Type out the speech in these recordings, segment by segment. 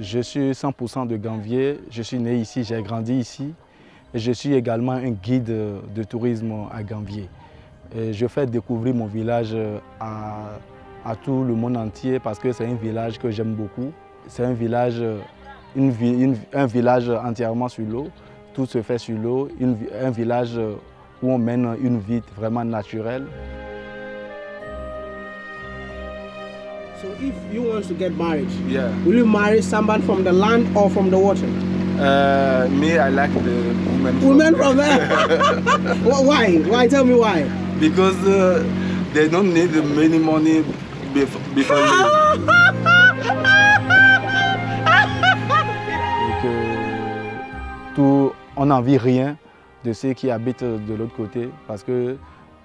je suis 100% de Gambier. Je suis né ici, j'ai grandi ici. Je suis également un guide de tourisme à Gambier. Je fais découvrir mon village à, à, tout le monde entier parce que c'est un village que j'aime beaucoup. C'est un village, une, un village entièrement sur l'eau. Tout se fait sur l'eau. Un village où on mène une vie vraiment naturelle. So if you want to get married, yeah. will you marry someone from the land or from the water? Uh, me, I like the women. Women from there. why? Why? Tell me why. Because uh, they don't need many money before, before tout, on n'envie rien de ceux qui habitent de l'autre côté parce que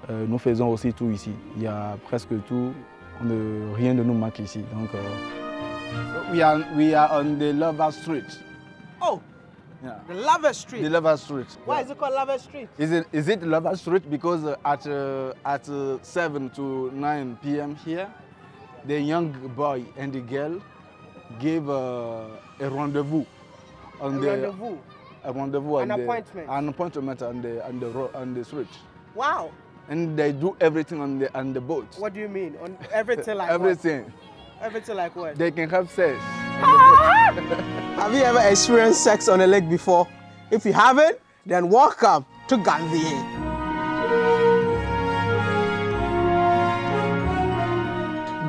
euh, nous faisons aussi tout ici. Il y a presque tout ne, rien ne nous manque ici. Donc, uh, so we are we are on the Lover Street. Oh, yeah. the Lover Street. The Lava Street. Why yeah. is it called Lover Street? Is it is it Lover Street because uh, at uh, at 7 to 9 p.m. here, the young boy and the girl gave a rendezvous on a the rendezvous. A rendezvous an appointment. The, an appointment on the on the on the street. Wow and they do everything on the on the boat. What do you mean? On everything like everything. What? Everything like what? They can have sex. have you ever experienced sex on a lake before? If you haven't, then welcome to Ganvie.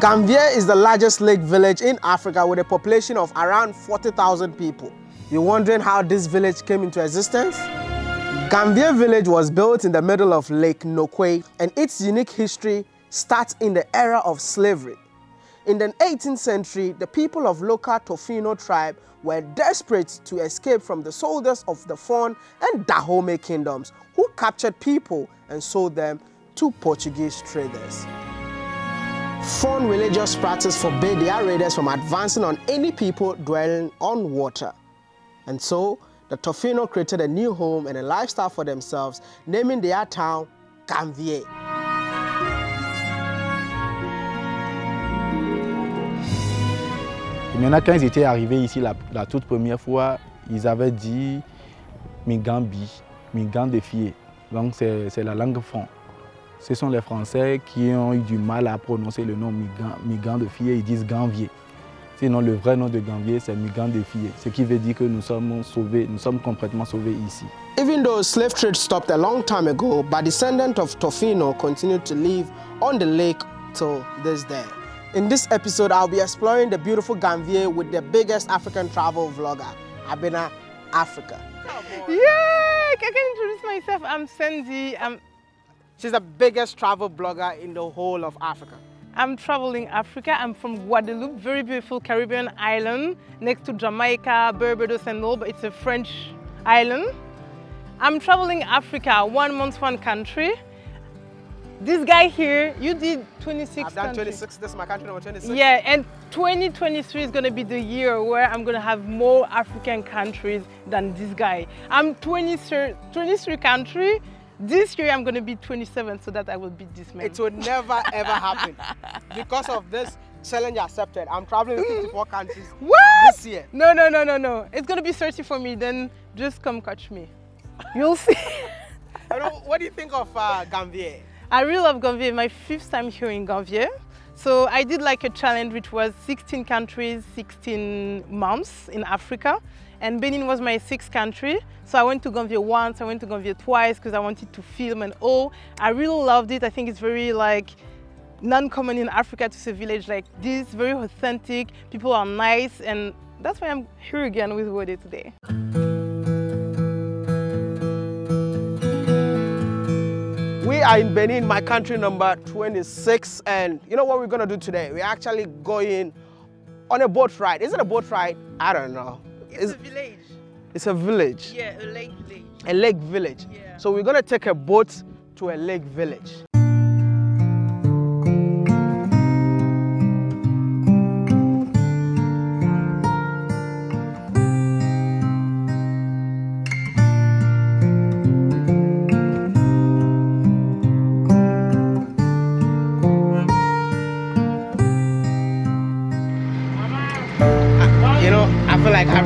Ganvie is the largest lake village in Africa with a population of around 40,000 people. You're wondering how this village came into existence? Ganvie village was built in the middle of Lake Nokoué and its unique history starts in the era of slavery. In the 18th century, the people of local Tofinu tribe were desperate to escape from the soldiers of the Fon and Dahomey kingdoms who captured people and sold them to Portuguese traders. Fon religious practice forbade their raiders from advancing on any people dwelling on water. And so, the Tofino created a new home and a lifestyle for themselves, naming their town. Et maintenant, quand ils étaient arrivés ici la, toute première fois, ils avaient dit Migambi, Migam de Fier. Donc c'est la langue fond. Ce sont les Français qui ont eu du mal à prononcer le nom Migam, de Fier, ils disent Gambier. Sinon, le vrai nom de Ganvie, c'est Migan Défié, ce qui veut dire que nous sommes sauvés, nous sommes complètement sauvés ici. Even though slave trade stopped a long time ago, but descendants of Tofinu continued to live on the lake till this day. In this episode, I'll be exploring the beautiful Ganvie with the biggest African travel vlogger, Abena Africa. Yeah, I can introduce myself. I'm Sandy. I'm... She's the biggest travel blogger in the whole of Africa. I'm traveling Africa. I'm from Guadeloupe, very beautiful Caribbean island next to Jamaica, Barbados and all, but it's a French island. I'm traveling Africa, one month, one country. This guy here, you did 26 I've done 26, this is my country number 26. Yeah, and 2023 is gonna be the year where I'm gonna have more African countries than this guy. I'm 23, 23 country, this year I'm going to be 27 so that I will beat this man. It will never ever happen. Because of this challenge accepted, I'm traveling in 54 countries what? this year. No, no, no, no, no. It's going to be 30 for me. Then just come catch me. You'll see. what do you think of uh, Ganvie? I really love Ganvie. My fifth time here in Ganvie. So I did like a challenge which was 16 countries, 16 months in Africa. And Benin was my sixth country. So I went to Ganvie once, I went to Ganvie twice because I wanted to film and all. I really loved it. I think it's very like non-common in Africa to see a village like this, very authentic, people are nice, and that's why I'm here again with Wode today. We are in Benin, my country number 26, and you know what we're gonna do today? We're actually going on a boat ride. Is it a boat ride? I don't know. It's, a village. It's a village? Yeah, a lake village. A lake village? Yeah. So we're gonna take a boat to a lake village.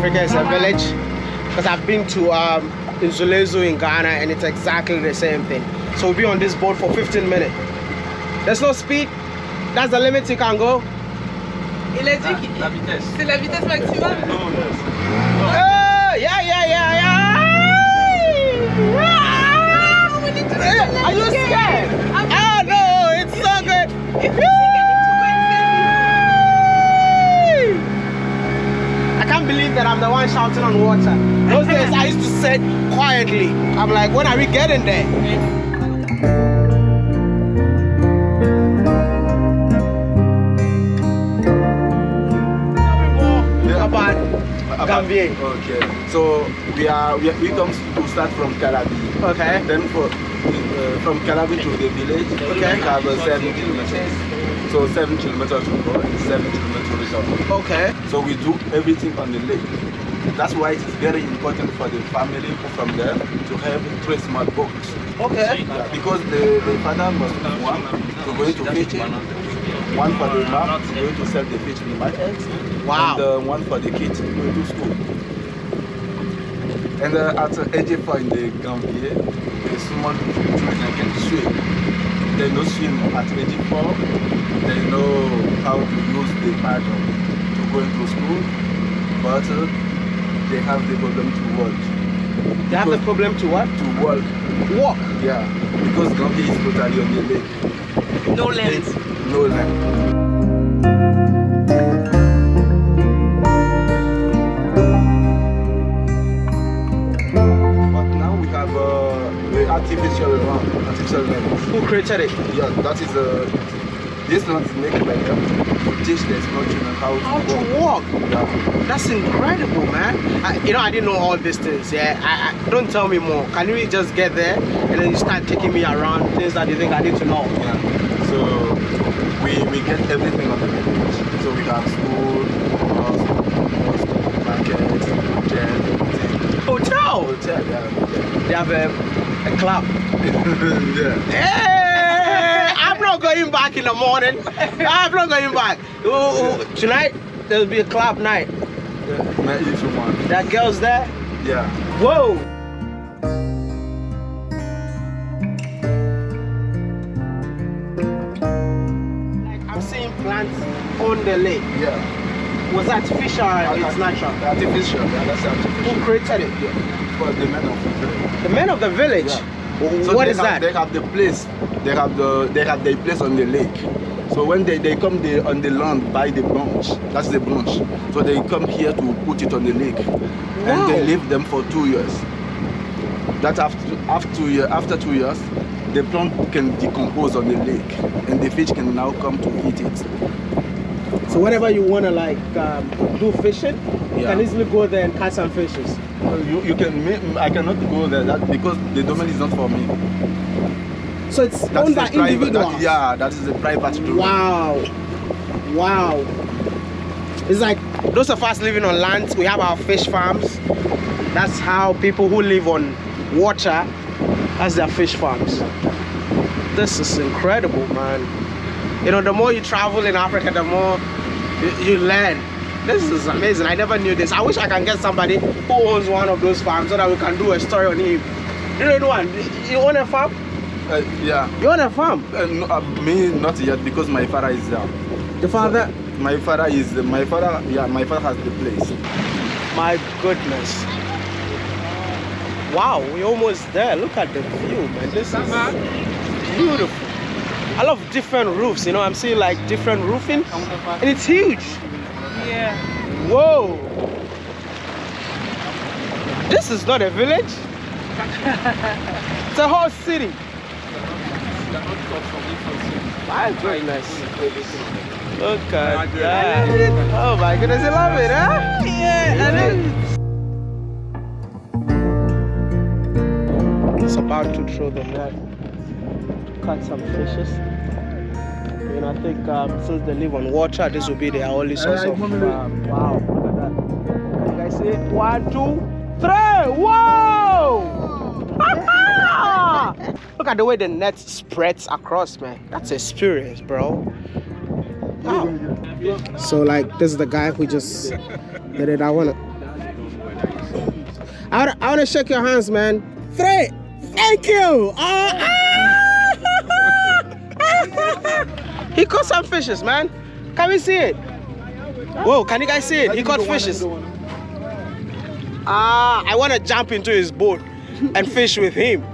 Africa is a village because I've been to um, Nzulezo in Ghana and it's exactly the same thing. So we'll be on this boat for 15 minutes. There's no speed. That's the limit you can go. Il a dit que La vitesse. c'est la vitesse maximale. Quietly. I'm like, when are we getting there? Yeah. About Gambia. Okay. So we are we, we come to start from Calavi. Okay. Then for uh, from Calavi to the village, Okay. we have uh, seven kilometers. So seven kilometers to go, and seven kilometers to return. Okay. So we do everything on the lake. That's why it is very important for the family from there to have three small boats. Okay. Yeah, because the, the father must have one to go to fishing, one for the mom to go to sell the fish in the market, Wow. and uh, one for the kids to go to school. And uh, at uh, age four in the Gambia, the small children can swim. They know swim at age four. They know how to use the paddle to go into school, but uh, they have the problem to walk. They have the problem to what? To walk, Walk. yeah, because Gambia is totally on the lake. No. It's no land. But now we have uh, the artificial land, artificial land. Who created it? Yeah, that is uh, this land is made by them teach the small children how to How walk. to walk. Yeah. That's incredible, man. I, you know, I didn't know all these things. Yeah, I, I, don't tell me more. Can you just get there and then you start taking me around things that you think I need to know? Yeah. So we, we get everything on the village. So we have school, market, everything. Hotel. Hotel, yeah. They have a, a club. yeah. Hey, not going back in the morning. Ah, I'm not going back. Ooh, ooh, tonight there'll be a club night. yeah. You are girls there. Yeah. Whoa. Like I'm seeing plants on the lake. Yeah. Was artificial or it's natural? Artificial, yeah, that's artificial. Who created it? Yeah. For the men of the village. The men of the village. Yeah. So What is have, that? They have the place. They have the they have their place on the lake. So when they, they come the, on the land by the branch, that's the branch. So they come here to put it on the lake, and they leave them for two years. That after after two year, after two years, the plant can decompose on the lake, and the fish can now come to eat it. So whenever you wanna like um, do fishing, you Yeah. can easily go there and catch some fishes. Uh, You, you can I cannot go there that because the domain is not for me. So it's That's owned by private- individuals. that- yeah, that is a private domain. Wow. Wow. It's like those of us living on land, we have our fish farms. That's how people who live on water, that's their fish farms. This is incredible, man. You know, the more you travel in Africa, the more you, you learn. This is amazing. I never knew this. I wish I can get somebody who owns one of those farms so that we can do a story on him. You know anyone? You own a farm? Uh, yeah. You own a farm? Uh, no, uh, me not yet because my father is there. The father? My father is my father. Yeah, my father has the place. My goodness. Wow, we're almost there. Look at the view, man. This is beautiful. I love different roofs, you know, I'm seeing like different roofing. And it's huge. Yeah. Whoa. This is not a village. it's a whole city. My goodness. Look at that. Oh my goodness, I love it, huh? Yeah, I know. It's about to throw the net, catch some fishes. Know, I think um, since they live on water, this will be their only source of. Um, wow, look at that. You guys see it? One, two, three. Whoa! look at the way the net spreads across, man. That's experience, bro. Wow. So, like, this is the guy who just did it. I wanna. I want to shake your hands, man. Three. Thank you. Oh, he caught some fishes, man. Can we see it? Whoa, can you guys see it? He caught fishes. Ah, I want to jump into his boat and fish with him.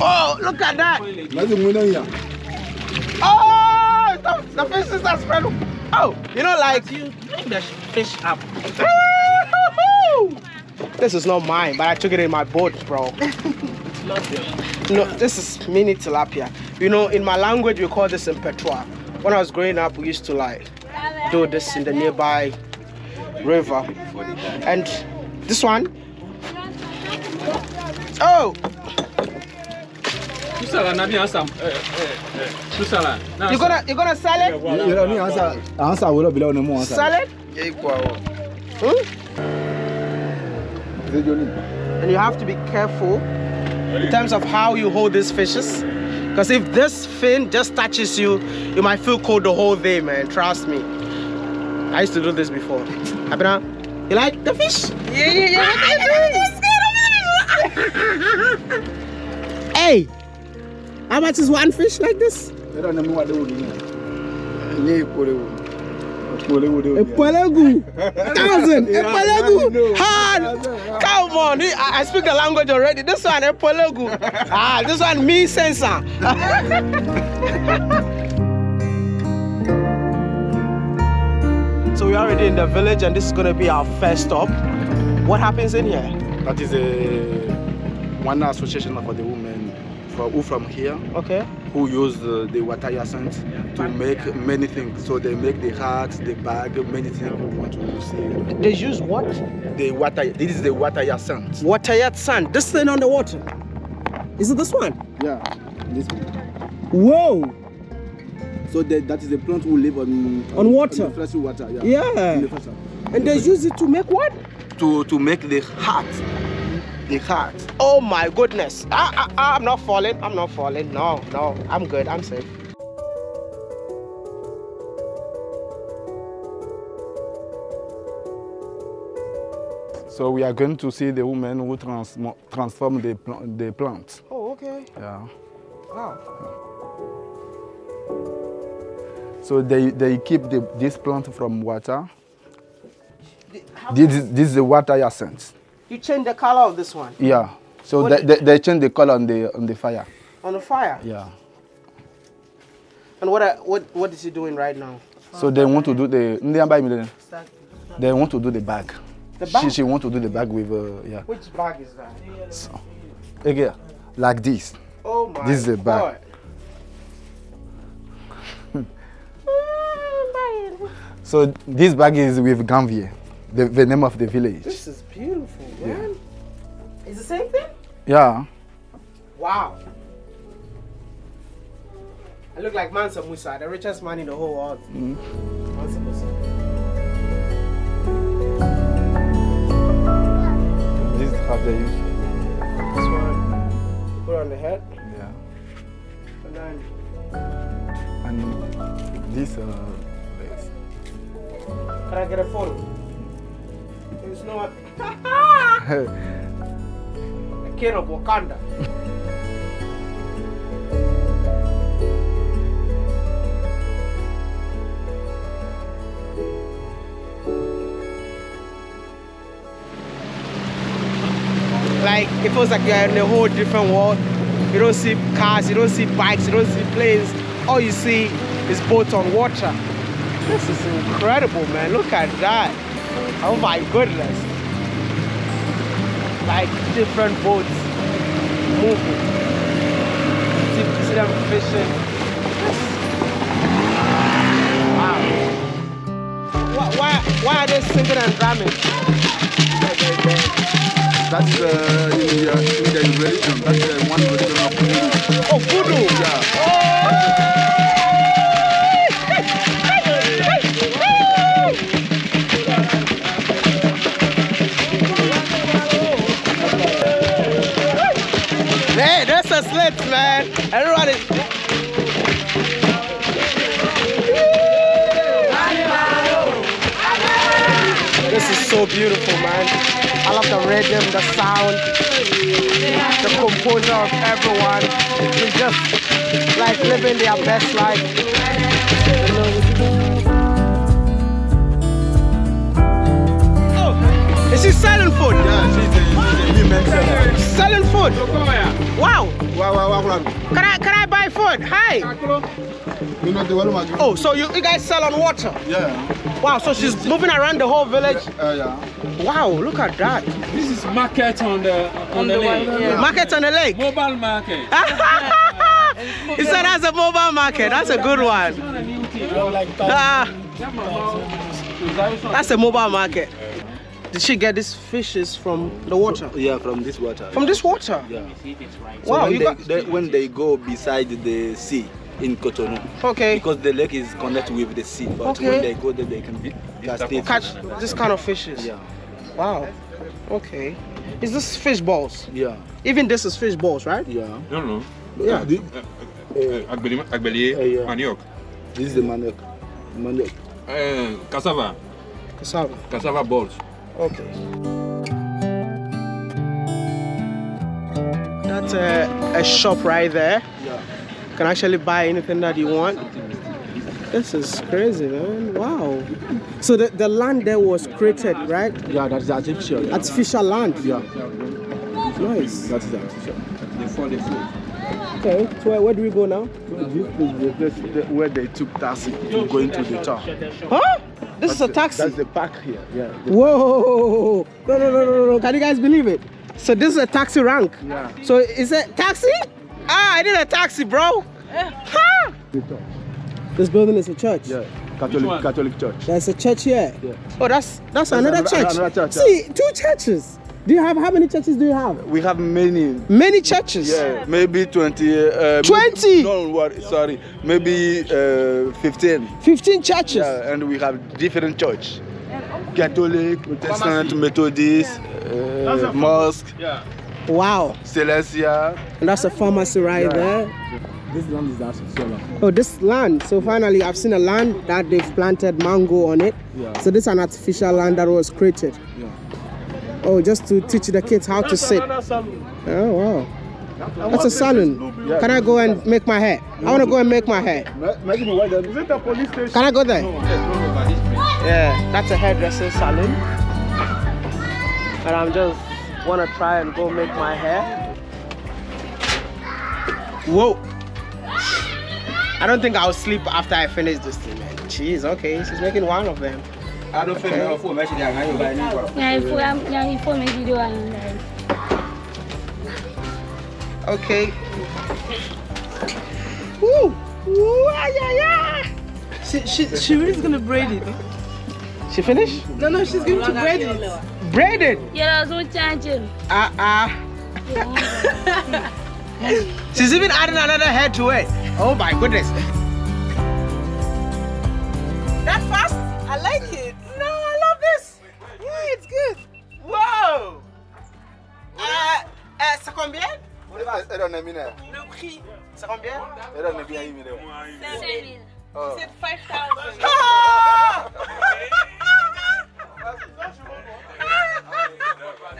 Oh, look at that. Oh, the, the fishes are spread. Oh, you know, like you bring the fish up. This is not mine, but I took it in my boat, bro. No, this is mini tilapia. You know, in my language, we call this impetua. When I was growing up, we used to like do this in the nearby river. And this one, oh, Tusala na bi ansam. Eh, eh, eh, Tusala. you gonna you gonna sell it? yɛrɛ ni ansa ansa wolo bila o ni mu ansa. Sell it? Hmm? And you have to be careful in terms of how you hold these fishes. Because if this fin just touches you, you might feel cold the whole day, man. Trust me. I used to do this before. Abena, you like the fish? Yeah, yeah, yeah. hey, how much is one fish like this? Yɛrɛ ni mu wa de o ni ne ye kore o kore o de o. A pelegu, thousand, a pelegu, hard. Come on, I, I speak the language already. This one, a pelegu. Ah, this one, me sensor. so we're already in the village, and this is gonna be our first stop. What happens in here? That is a one association for the women from, who from here Okay. Who use the, the water hyacinth to make many things. So they make the hat, the bag, many things we want to see. They use what? The water. This is the water hyacinth. Water sand. This thing on the water. Is it this one? Yeah, this. One. Whoa. So that, that is a plant who live on On water? the fresh water. Yeah. Yeah. The. And they use it to make what? To to make the hat. The hat. Oh my goodness. I, I, I'm not falling. I'm not falling. No, no. I'm good. I'm safe. So we are going to see the woman who transmo- transform the pl- the plant. Oh, okay. Yeah. Wow. So they, they keep the, this plant from water. This is, this is the water hyacinth. You change the color of this one Yeah. So What they, they, they change the color on the on the fire. on the fire. Yeah. And what are, what what is he doing right now? So they want to do the ndị amba imile. They want to do the bag. The bag? she want to do the bag with uh, yeah. Which bag is that? So, again, like this. Oh my This is the bag. God. So this bag is with Ganvie, the, the name of the village. This is beautiful, Yeah. Wow. I look like Mansa Musa, the richest man in the whole world. Mansa Musa. This is how they use. This one, you put on the head, Yeah. and then And this uh, is- can I get a photo? There's no king of Wakanda. Like it feels like you're in a whole different world. You don't see cars, you don't see bikes, you don't see planes. All you see is boats on water. This is incredible, man. Look at that. Oh my goodness. Like different boats moving. See, see them fishing. Wow. Why, why, are they singing and drumming? That's uh, in the in the religion. That's uh, one religion of Hindu. Oh, voodoo. Yeah. Hey, Everybody. This is so beautiful, man. I love the rhythm, the sound, the composer of everyone. It's just like living their best life. Is he selling food? Yeah, she's a new Mexico. She's selling food. Wow. Wow, wow, wow. Can I can I buy food? Hi. Oh, so you, you guys sell on water? Yeah. Wow, so she's moving around the whole village. Uh, yeah. Wow, look at that. This is market on the on, the, lake. Market on the lake. Mobile market. he said that's a mobile market. That's a good one. Ah, that's a mobile market. Did she get these fishes from the water? Yeah, from this water. From this water? Yeah. So Wow, when, you they, got they- when they go beside the sea in Cotonou, okay. because the lake is connected with the sea, but Okay. when they go there, they can be catch. Catch this kind of fishes. Yeah, Wow. Okay. Is this fish balls? yeah, Even this is fish balls, right? yeah. Non, non. Yeah. Thi- Euh, uh, uh, agbeli- agbelier, Eh, yeah. manioc. This is the manioc. Manioc. Euh, cassava. Cassava. Cassava balls. Okay. That's a, a shop right there. Yeah. You can actually buy anything that you want. This is crazy, man. Wow. So the, the land there was created, right? Yeah, that is artificial. Yeah. Artificial land. yeah. Nice. That is artificial. For the food. Okay. So where, where do we go now? This is the place where they took taxi to go into the town. Huh? This is a taxi. That's the park here. Yeah. Whoa! No, no, no, no, no! Can you guys believe it? So this is a taxi rank. Yeah. So is it taxi? Ah, I need a taxi, bro. Huh? This building is a church. Yeah. Catholic Catholic Church. There's a church here. Yeah. Oh, that's that's, another, another- church. another church, See, two churches. Do you have how many churches do you have? We have many Many churches. Yeah, maybe 20. Uh, 20? No, what, sorry. Maybe uh, 15. 15 churches. Yeah, and we have different church. Catholic, Protestant, Methodist, uh, Mosque, Wow. Celestia. And that's a pharmacy right there. This land is artificial. Oh, this land. So finally, I've seen a land that they've planted mango on it. Yeah. So this is an artificial land that was created. Yeah. Oh, just to teach the kids how to sit. Oh wow. That's a salon. Can I go and make my hair? I want to go and make my hair. Is it a police station? Can I go there? Yeah, that's a hairdressing salon. And I'm just want to try and go make my hair. Whoa. I don't think I'll sleep after I finish this thing, man. Jeez, okay, she's making one of them. I don't feel no for me. Yeah, il faut, yeah, il faut mes vidéos à live. Okay. Woo! Woo! Ah, yeah, yeah. She, she, she really is gonna braid it. She finished? No, no, she's going to braid it. Braided. Yeah, so change. Ah, ah. She's even adding another head to it. Oh my goodness. That fast? Le prix, c'est combien? C'est 5,000. Ah!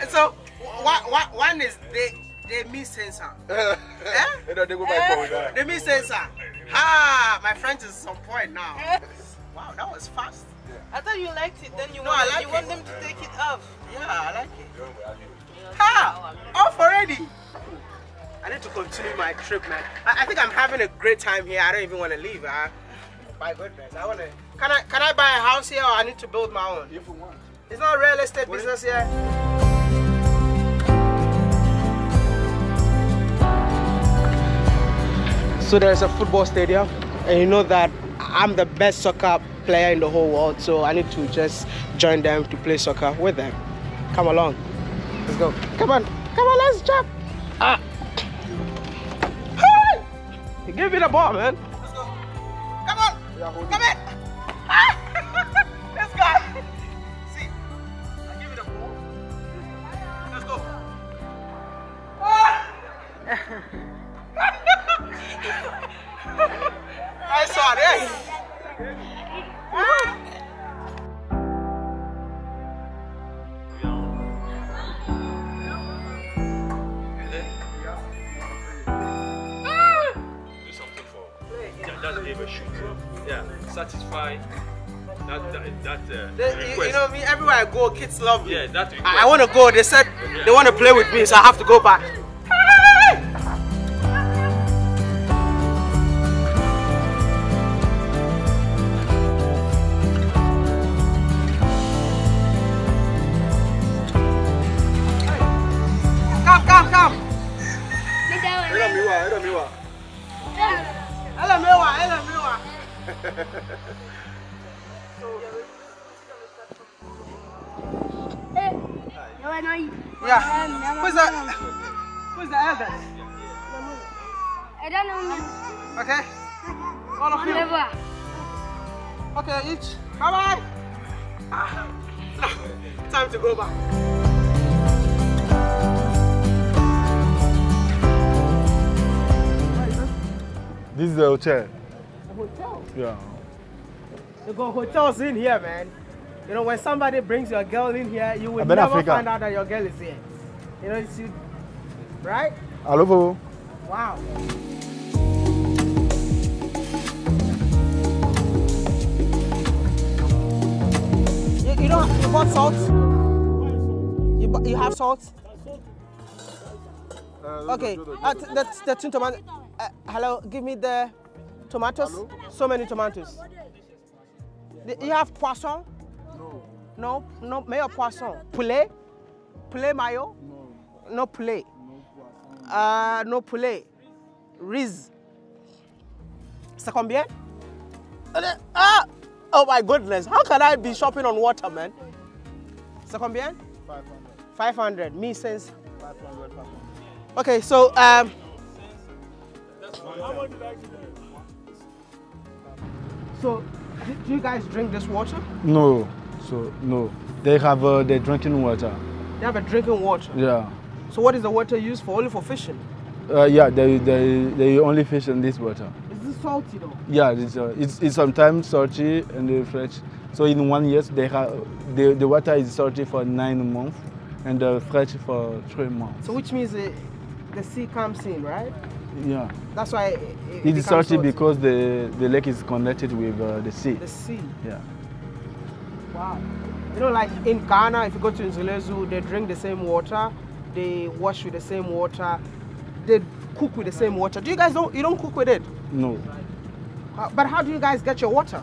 so, one, one, one is the the me sensor. eh? The me sensor. Ah, my French is on point now. Wow, that was fast. I thought you liked it. Then you No, want, I like you want them to take it off. Yeah, I like it. Ah, off already. I need to continue my trip, man. I, I think I'm having a great time here. I don't even want to leave. Huh? My goodness, I want to. Can I can I buy a house here or I need to build my own? If you want. It's not real estate business here. So there's a football stadium, and you know that I'm the best soccer player in the whole world, so I need to just join them to play soccer with them. Come along. Let's go. Come on. Come on, let's jump. Give me the ball, man. Let's go. Come on. Come in. I go, kids love me. yeah, that. I, I want to go. They said they want to play with me, so I have to go back. Is the hotel. The Hotel. Yeah. You got hotels in here, man. You know, when somebody brings your girl in here, you will never Africa. find out that your girl is here. You know, it's right? Hello. Wow. You, you don't. You bought salt. You bu- you have salt. Okay. Uh, t- that's the two tomatoes. Uh, hello. Give me the tomatoes. So many tomatoes. The- You have poisson. No. No. No. Meilleur poisson. Poulet. Poulet mayo. No poulet. Uh, no poulet. Riz. C'est combien? Uh, Ah! Oh my goodness. How can I be shopping on water, man? C'est combien? 500. 500. Me since. 500. Okay, so um. So, do, do you guys drink this water? No. So, no. They have uh, the drinking water. They have a drinking water. Yeah. So, what is the water used for? Only for fishing. Uh, yeah, they, they, they only fish in this water. Is this salty though? Yeah, it's, uh, it's, it's sometimes salty and fresh. So in one year, they have, the, the water is salty for nine months and uh, fresh for three months. So, which means the, the sea comes in, right? Yeah. That's why it, it It is salty because the, the lake is connected with uh, the sea. the sea. Yeah. Wow. You know, like in Ghana, if you go to Nzulezo, they drink the same water, they wash with the same water, they cook with the same water. Do you guys don't you don't cook with it? No. But how do you guys get your water?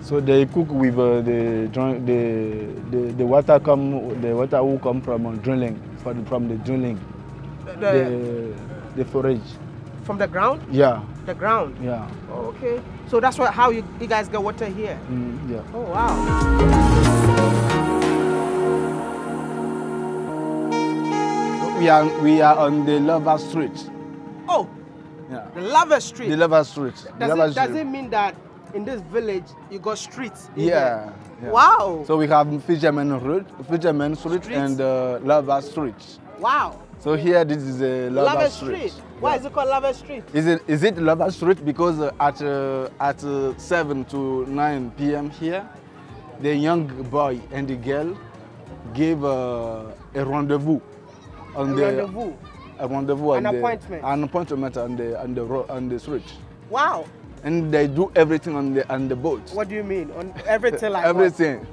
So they cook with uh, the, the the the water come the water will come from uh, drilling from from the drilling The, the the forage. From the ground? Yeah, The ground. yeah, Oh, okay. So that's what, how you, you guys get water here. mm, yeah. Oh wow. We are we are on the Lava Street. Oh, Yeah, the lava street. the Lava Street. Does, Lava it, does it mean that in this village you got streets? Yeah. yeah. Wow. So we have Fisherman Road, Fisherman Street, Streets? and uh, Lava Street. wow. So here this is a Lava, Lava Street. street. Why is it called lava street? Is it is it Lava Street because uh, at uh, at uh, 7 to 9 p.m. here, the young boy and the girl gave uh, a rendezvous on A the rendezvous. a rendezvous An on the- appointment. an appointment on the on the ro- on the street, Wow. and they do everything on the on the boat. What do you mean? On everything like what? everything.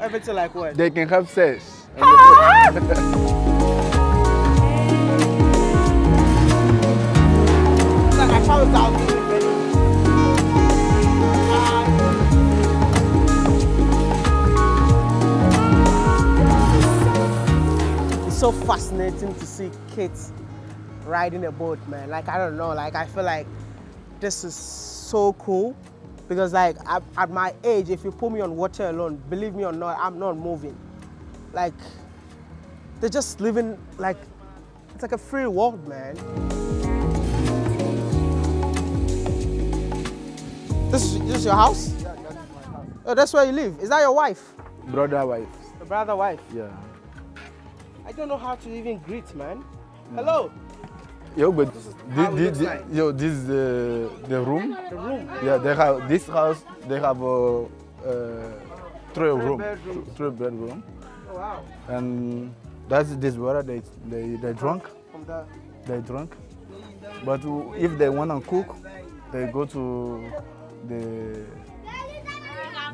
Everything like what? They can have sex. It's so fascinating to see kids riding a boat, man. Like I don't know, like I feel like this is so cool because like at, at my age, if you put me on water alone, believe me or not, I'm not moving. Like they're just living like it's like a free world, man. This is, this is your house? Oh, that's where you live. Is that your wife? Brother wife. Your brother wife? Yeah. I don't know how to even greet, man. Hello. Yo, but how thi- it thi- looks thi- like. yo, this is the the room. The room. Yeah, they have this house. They have a, uh, three room, bedrooms. three bedroom, Oh, wow. and that's this water they they they drunk. From the They drunk. But if they wanna cook, they go to the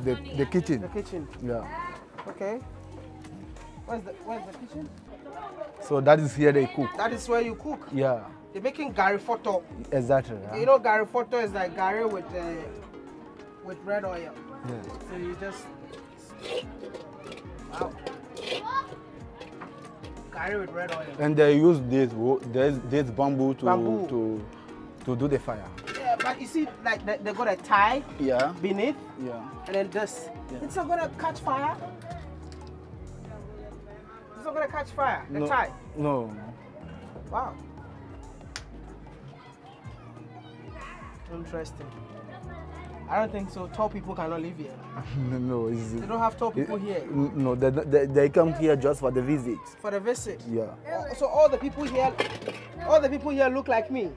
the, the kitchen. The kitchen. Yeah. Okay. Where's the Where's the kitchen? So that is here they cook. That is where you cook. Yeah, They're making gari photo. exactly. yeah. You know, gari photo is like gari with uh, with red oil. Yeah. So you just wow. Gari with red oil. And they use this this, this bamboo to Bamboo. to to do the fire. But you see, like they, they got a tie Yeah. beneath, Yeah. and then this. Yeah. It's not gonna catch fire. It's not gonna catch fire. The No. tie. No. Wow. Interesting. I don't think so. Tall people cannot live here. no, They don't have tall people here No, they, they, they come here just for the visit. for the visit. Yeah. Oh, So all the people here, all the people here look like me.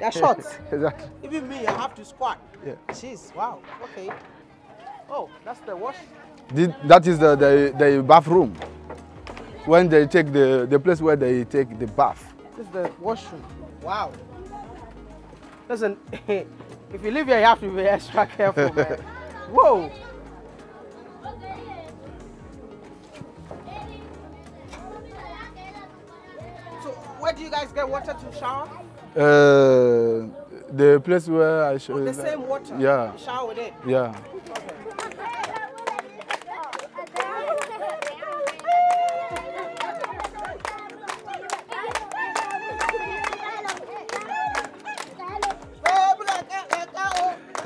They're short. exactly. Even me, I have to squat. Yeah. Jeez, wow. Okay. Oh, that's the wash. Thi- That is the, the, the bathroom. When they take the, the place where they take the bath. This is the washroom. Wow. Listen, if you live here, you have to be extra careful, man. Whoa. So, where do you guys get water to shower? Uh, the place where I show The same water. Yeah. You shower with it. Yeah. Let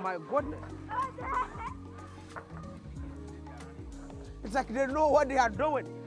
my goodness. It's like they know what they are doing.